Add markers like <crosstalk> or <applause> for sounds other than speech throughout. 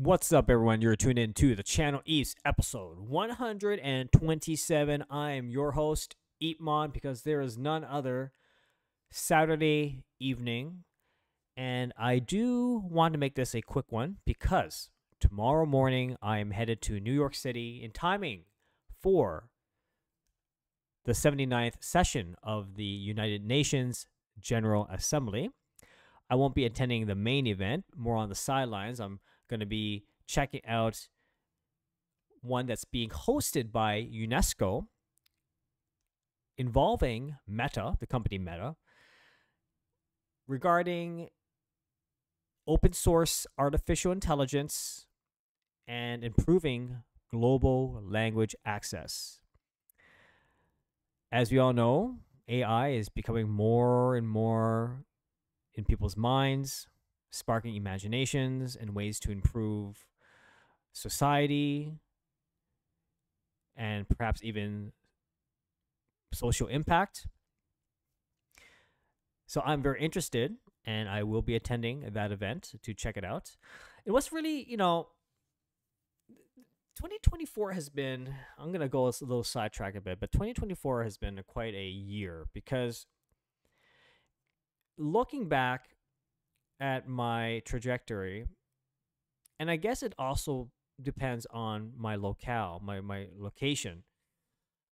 What's up, everyone? You're tuned in to the Channel East episode 127. I am your host, EEPMON, because there is none other Saturday evening. And I do want to make this a quick one because tomorrow morning I am headed to New York City in timing for the 79th session of the United Nations General Assembly. I won't be attending the main event, more on the sidelines. I'm going to be checking out one that's being hosted by UNESCO involving Meta, the company Meta, regarding open source artificial intelligence and improving global language access. As we all know, AI is becoming more and more in people's minds, sparking imaginations and ways to improve society and perhaps even social impact. So I'm very interested and I will be attending that event to check it out. It was really, you know, 2024 has been, I'm going to go a little sidetrack a bit, but 2024 has been quite a year because looking back at my trajectory, and I guess it also depends on my locale, my, my location,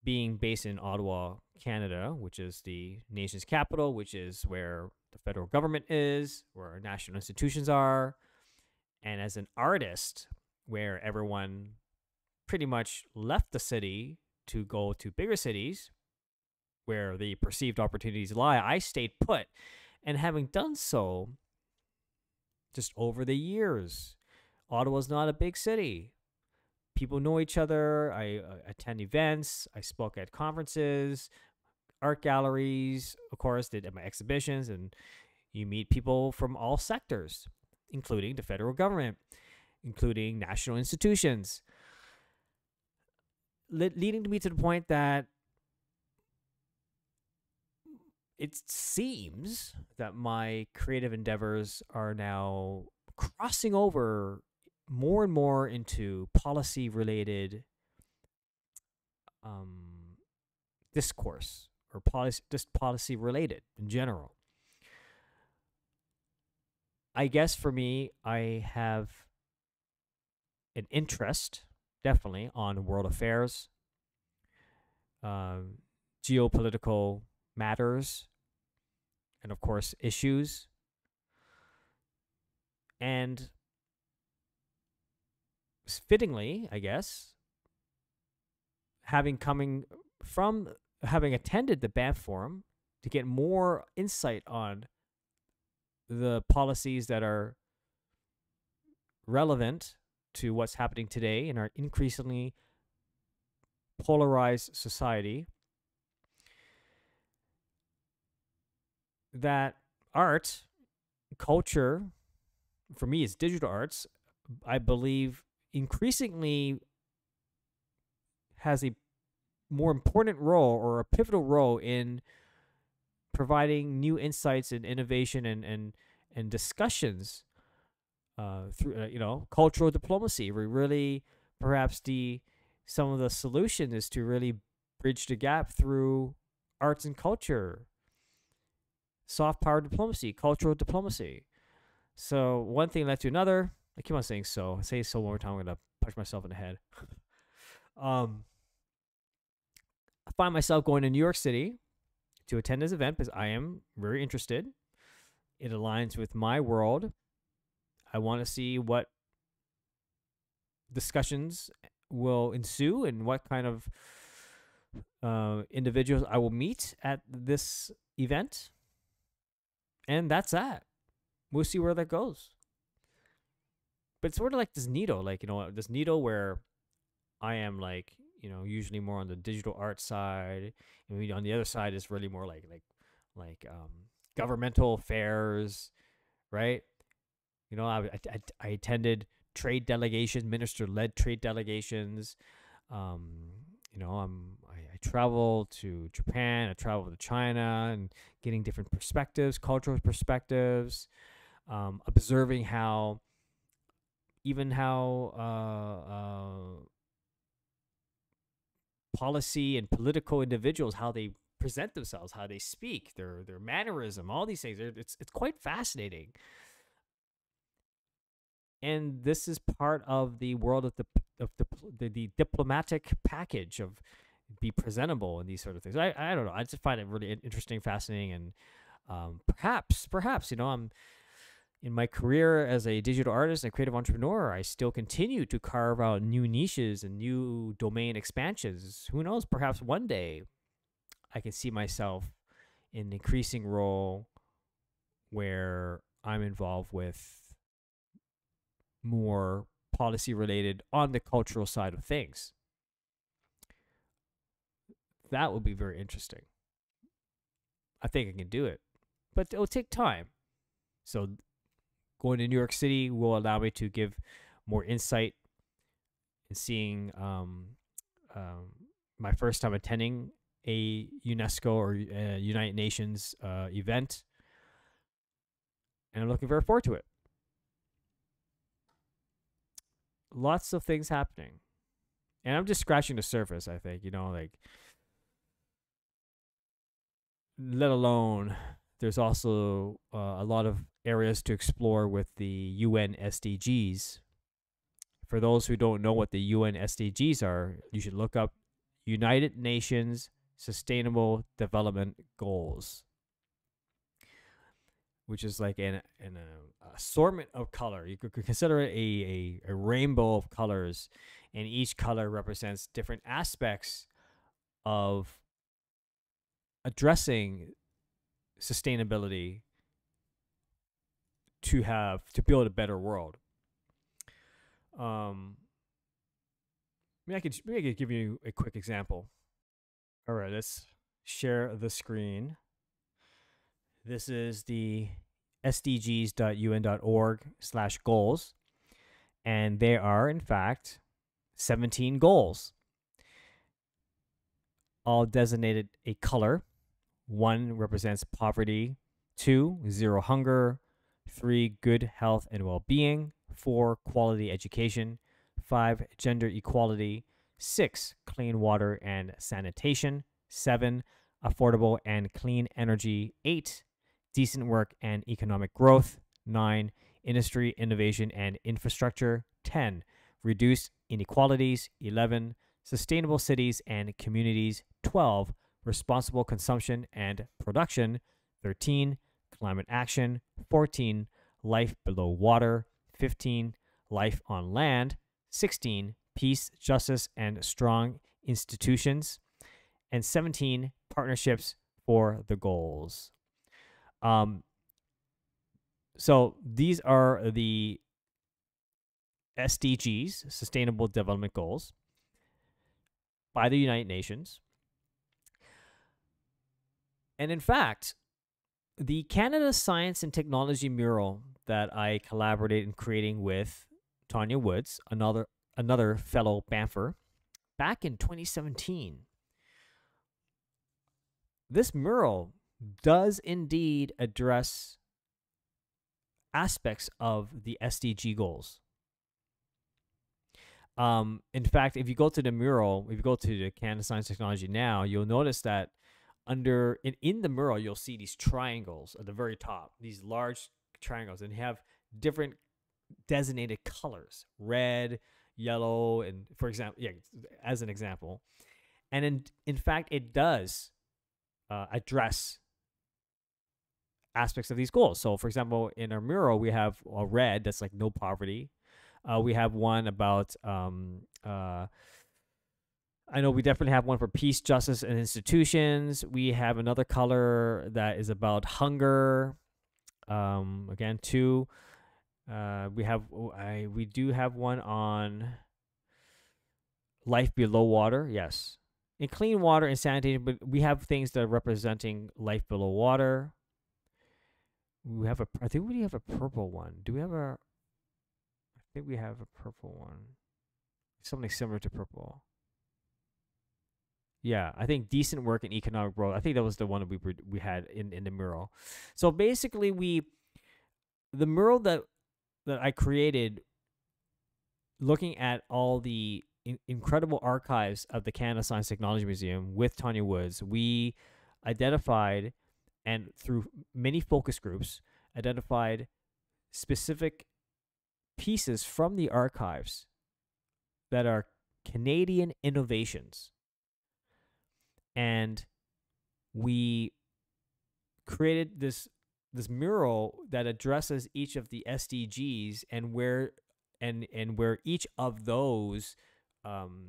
being based in Ottawa, Canada, which is the nation's capital, which is where the federal government is, where our national institutions are, and as an artist, where everyone pretty much left the city to go to bigger cities where the perceived opportunities lie, I stayed put. And having done so, just over the years. Ottawa's not a big city. People know each other. I uh, attend events. I spoke at conferences, art galleries, of course, did at my exhibitions, and you meet people from all sectors, including the federal government, including national institutions. Le- leading to me to the point that it seems that my creative endeavors are now crossing over more and more into policy related um, discourse or policy just policy related in general. I guess for me i have an interest definitely on world affairs um, geopolitical matters and of course issues. And fittingly i guess having coming from having attended the Banff Forum to get more insight on the policies that are relevant to what's happening today in our increasingly polarized society that art, culture, for me, is digital arts, I believe increasingly has a more important role or a pivotal role in providing new insights and innovation and and and discussions uh, through uh, you know cultural diplomacy. We really perhaps the some of the solution is to really bridge the gap through arts and culture soft power diplomacy, cultural diplomacy. So one thing led to another. I keep on saying so. I say so one more time. I'm gonna punch myself in the head. <laughs> um, I find myself going to New York City to attend this event because I am very interested. It aligns with my world. I want to see what discussions will ensue and what kind of uh, individuals I will meet at this event. And that's that. We'll see where that goes. But it's sort of like this needle, like, you know, this needle where I am like, you know, usually more on the digital art side. And on the other side is really more like like like um governmental affairs, right? You know, I, I, I attended trade delegations, minister led trade delegations. Um, you know, I'm travel to Japan, I travel to China, and getting different perspectives, cultural perspectives, um, observing how even how uh, uh, policy and political individuals how they present themselves, how they speak, their their mannerism, all these things. It's it's quite fascinating. And this is part of the world of the of the the, the diplomatic package of be presentable and these sort of things. I I don't know. I just find it really interesting, fascinating, and um, perhaps perhaps you know I'm in my career as a digital artist and creative entrepreneur, I still continue to carve out new niches and new domain expansions. Who knows? Perhaps one day I can see myself in an increasing role where I'm involved with more policy related on the cultural side of things. That would be very interesting. I think I can do it, but it'll take time. So going to New York City will allow me to give more insight in seeing um, um, my first time attending a UNESCO or uh, United Nations uh, event, and I'm looking very forward to it. Lots of things happening, and I'm just scratching the surface. I think you know, like, let alone there's also uh, a lot of areas to explore with the UN SDGs. For those who don't know what the UN SDGs are, you should look up United Nations Sustainable Development Goals, which is like an, an uh, assortment of color. You could consider it a, a, a rainbow of colors, and each color represents different aspects of addressing sustainability to have to build a better world. Um, maybe I could maybe I could give you a quick example. All right, let's share the screen. This is the sdgs.un.org slash goals. And there are, in fact, 17 goals, all designated a color. One represents poverty, two, zero hunger, three, good health and well being, four, quality education, five, gender equality, six, clean water and sanitation, seven, affordable and clean energy, eight, decent work and economic growth, nine, industry, innovation, and infrastructure, 10, reduce inequalities, 11, sustainable cities and communities, 12, responsible consumption and production, 13, climate action, 14, life below water, 15, life on land, 16, peace, justice, and strong institutions, and 17, partnerships for the goals. Um, so these are the SDGs, Sustainable Development Goals, by the United Nations. And in fact, the Canada Science and Technology mural that I collaborated in creating with Tanya Woods, another another fellow Banffer, back in 2017. This mural does indeed address aspects of the SDG goals. Um, in fact, if you go to the mural, if you go to the Canada Science Technology now, you'll notice that under in, in the mural you'll see these triangles at the very top these large triangles and have different designated colors red yellow and for example yeah as an example. And in in fact it does uh, address aspects of these goals. So for example in our mural we have a red that's like no poverty. Uh, we have one about um, uh, I know we definitely have one for peace, justice, and institutions. We have another color that is about hunger. Um, again, two. Uh, we have I we do have one on life below water. Yes, in clean water and sanitation, but we have things that are representing life below water. We have a. I think we have a purple one. Do we have a? I think we have a purple one. Something similar to purple. Yeah, I think decent work and economic growth. I think that was the one that we we had in in the mural. So basically, we the mural that that I created looking at all the in- incredible archives of the Canada Science Technology Museum with Tanya Woods, we identified and through many focus groups identified specific pieces from the archives that are Canadian innovations. And we created this this mural that addresses each of the SDGs and where and and where each of those um,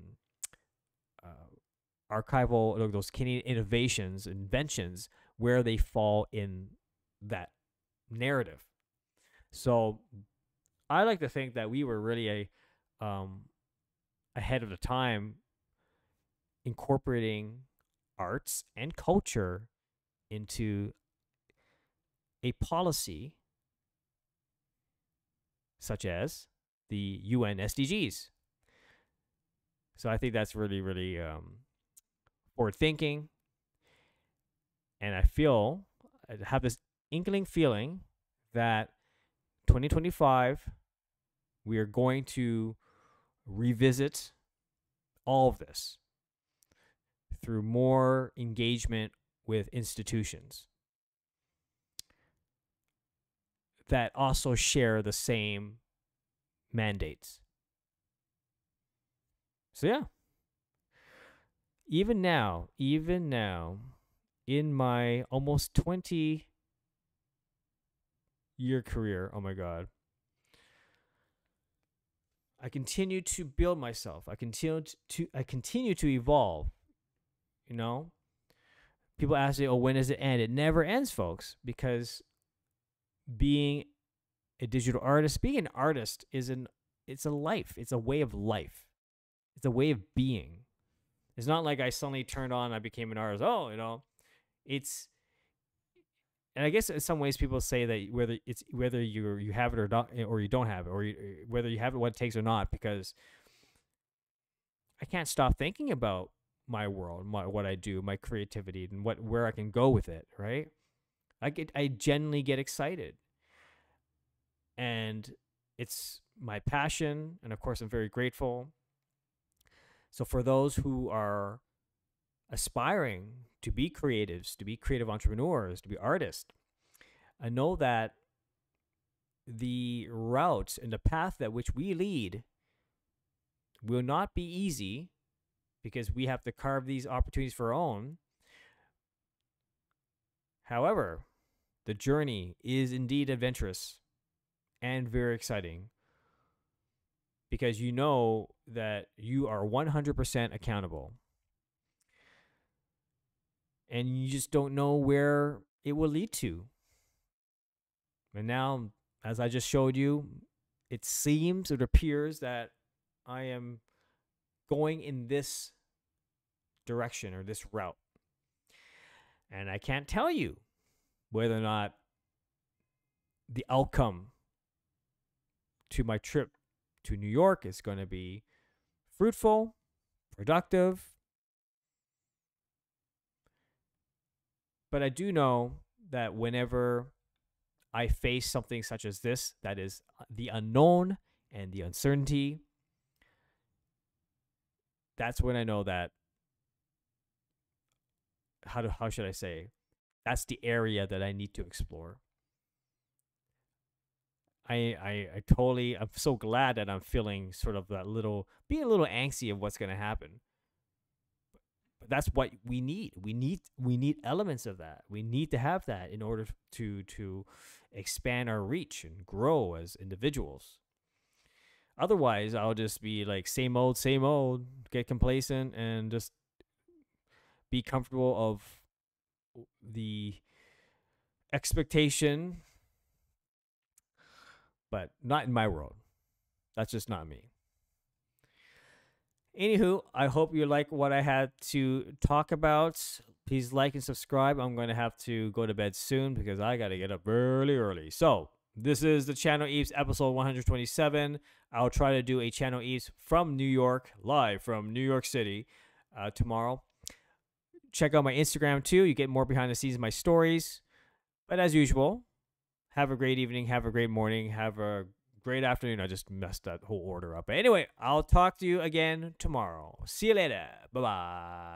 uh, archival those Canadian innovations inventions where they fall in that narrative. So I like to think that we were really a um, ahead of the time incorporating arts and culture into a policy such as the UN SDGs. So I think that's really, really um, forward thinking. And I feel, I have this inkling feeling that 2025, we are going to revisit all of this through more engagement with institutions that also share the same mandates. So, yeah. Even now, even now, in my almost 20 year career, oh my God, I continue to build myself. I continue to I continue to evolve. You know, people ask me, "Oh, when does it end?" It never ends, folks, because being a digital artist, being an artist is an it's a life. It's a way of life. It's a way of being. It's not like I suddenly turned on I became an artist. Oh, you know, it's and I guess in some ways people say that whether it's whether you you have it or not eh, or you don't have it or you, eh, whether you have it what it takes or not because I can't stop thinking about my world, my what I do, my creativity and what where I can go with it, right? I get I genuinely get excited. And it's my passion and of course I'm very grateful. So for those who are aspiring to be creatives, to be creative entrepreneurs, to be artists, I know that the route and the path that which we lead will not be easy because we have to carve these opportunities for our own. However, the journey is indeed adventurous and very exciting because you know that you are 100% accountable. And you just don't know where it will lead to. And now, as I just showed you, it seems, it appears that I am going in this direction or this route. And I can't tell you whether or not the outcome to my trip to New York is going to be fruitful, productive. But I do know that whenever I face something such as this, that is uh, the unknown and the uncertainty, that's when I know that how do, how should I say that's the area that I need to explore. I, I I totally I'm so glad that I'm feeling sort of that little being a little angsty of what's going to happen. But that's what we need. We need we need elements of that. We need to have that in order to to expand our reach and grow as individuals. Otherwise, I'll just be like same old, same old, get complacent and just be comfortable of the expectation, but not in my world. That's just not me. Anywho, I hope you like what I had to talk about. Please like and subscribe. I'm going to have to go to bed soon because I got to get up really early. So, this is the Channel Eves episode 127. I'll try to do a Channel Eves from New York, live from New York City uh, tomorrow check out my Instagram too. You get more behind the scenes of my stories. But as usual, have a great evening, have a great morning, have a great afternoon. I just messed that whole order up. But anyway, I'll talk to you again tomorrow. See you later. Bye bye.